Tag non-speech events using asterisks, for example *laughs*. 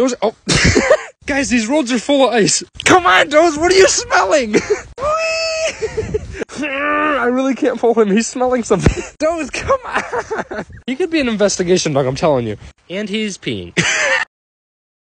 Those oh *laughs* Guys, these roads are full of ice. Come on, Doze, what are you smelling? *laughs* *laughs* I really can't pull him. He's smelling something. Doze, come on. He could be an investigation dog, I'm telling you. And he's peeing.